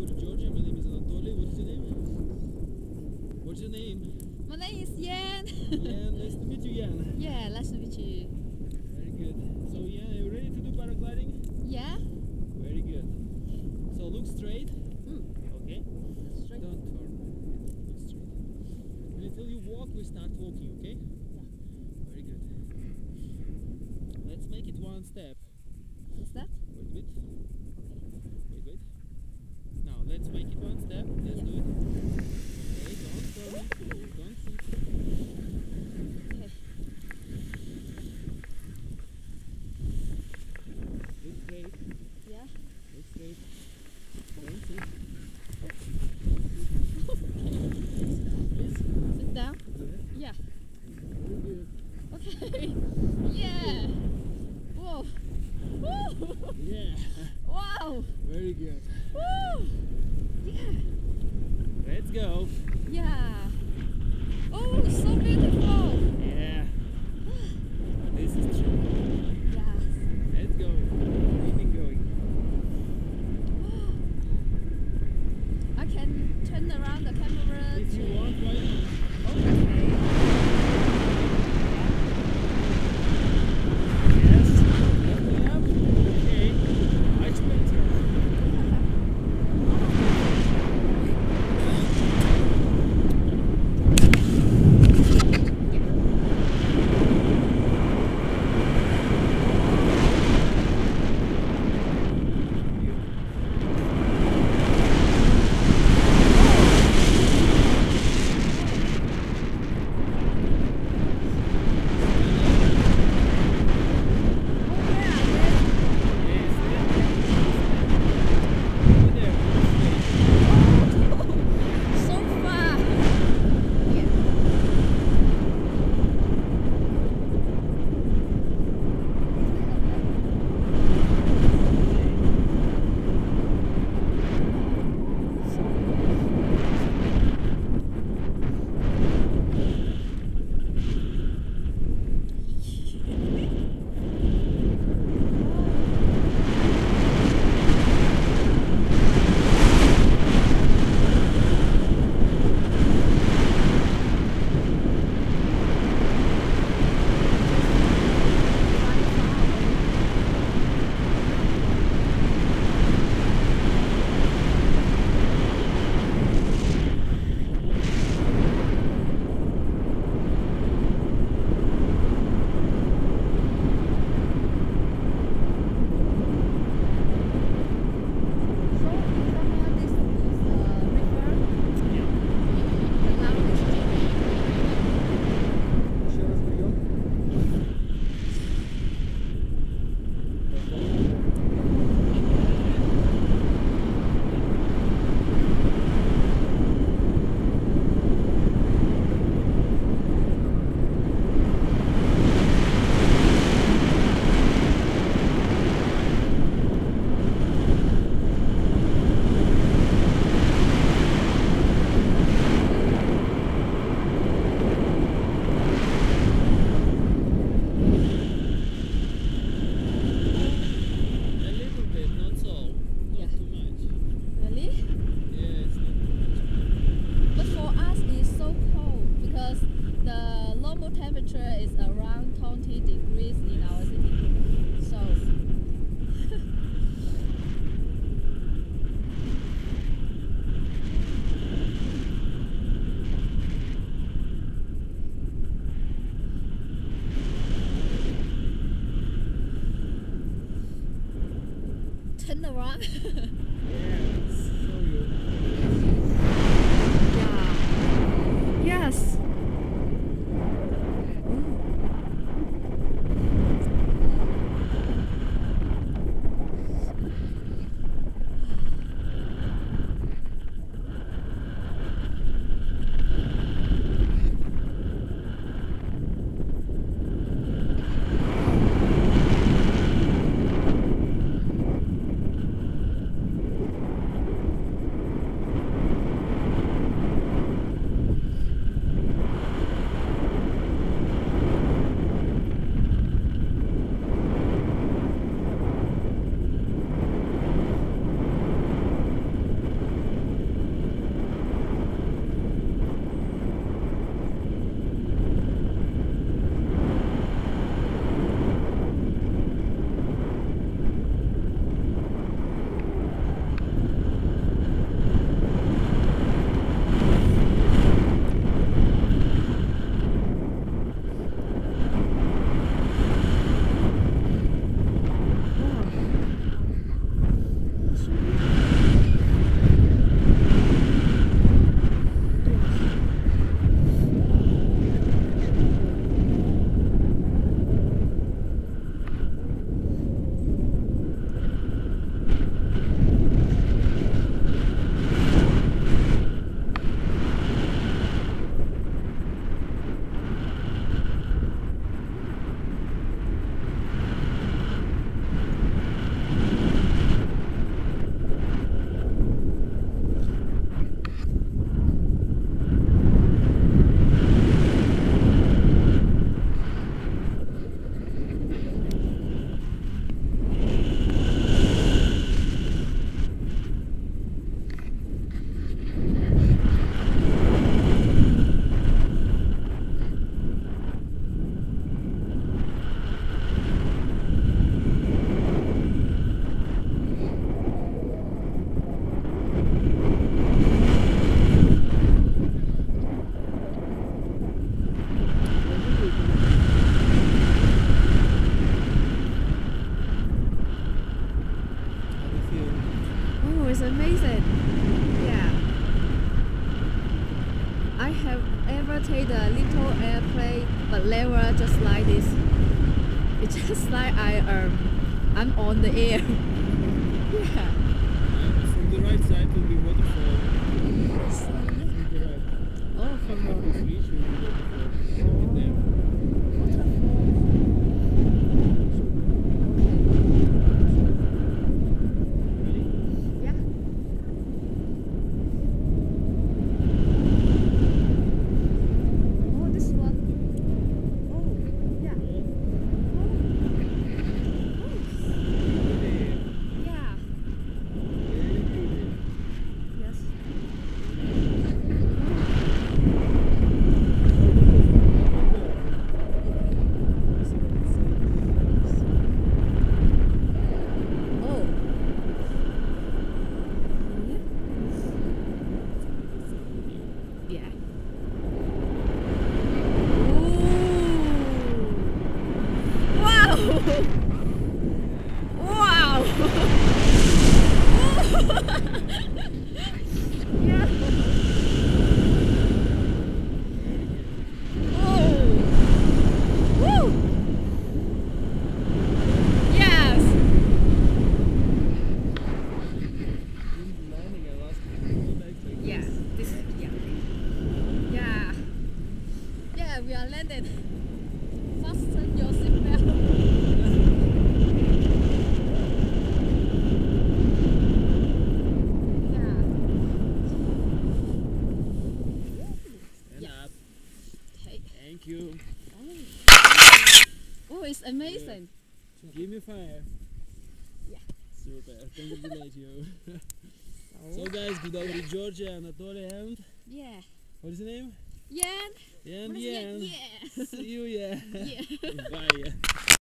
go to Georgia. My name is Anatoly. What's your name? What's your name? My name is Yan. yeah, nice to meet you, Yan. yeah, nice to meet you. Very good. So, Yan, are you ready to do paragliding? Yeah. Very good. So, look straight. Mm. Okay. Straight. Don't turn. Look straight. And until you walk, we start walking, okay? Yeah. Very good. Let's make it one step. What's that? Wait, wait. Now, let's make it one step. Let's 40 degrees in our city. So turn around. yes. It's amazing. Yeah. I have ever taken a little airplane, but never just like this. It's just like I um, I'm on the air. yeah. From the right side will be waterfall. From the right. Oh, from the this reach will be waterfall there. Ready? Yeah. Oh, this one. Oh, yeah. Oh. Yeah. Yes. Oh. Yeah. Ooh. Wow. Wow. yeah. Oh. Woo. Yes. Yeah. This. Yeah. Yeah. Yeah. We are landed. Fasten your seatbelt. Yeah. Stand Yeah. up. Okay. Thank you. Oh, oh it's amazing. Give me five. Yeah. Super. Congratulate you. so So, guys, good with Georgia, Anatoly, and yeah. what is the name? Yan. And What is it? Yeah. See you, yeah. Yeah. Bye. Yeah.